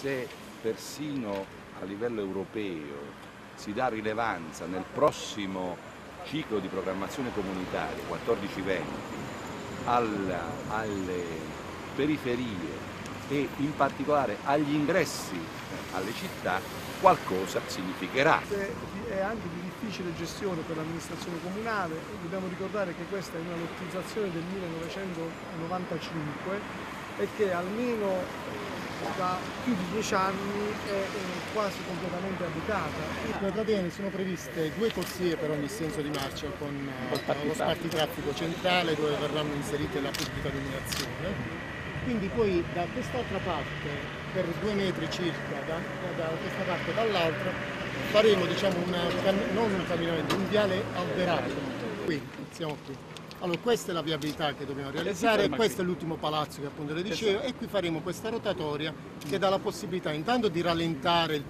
se persino a livello europeo si dà rilevanza nel prossimo ciclo di programmazione comunitaria 14-20 alla, alle periferie e in particolare agli ingressi alle città, qualcosa significherà. È anche di difficile gestione per l'amministrazione comunale, dobbiamo ricordare che questa è una lottizzazione del 1995 e che almeno da più di dieci anni è quasi completamente abitata. praticamente sono previste due corsie per ogni senso di marcia con eh, lo spartitraffico centrale dove verranno inserite la pubblica illuminazione. Quindi poi da quest'altra parte, per due metri circa, da, da questa parte e dall'altra, faremo diciamo una, non un camminamento, un viale alberato. Qui, siamo qui. Allora questa è la viabilità che dobbiamo realizzare, questo è l'ultimo palazzo che appunto le dicevo e qui faremo questa rotatoria che dà la possibilità intanto di rallentare il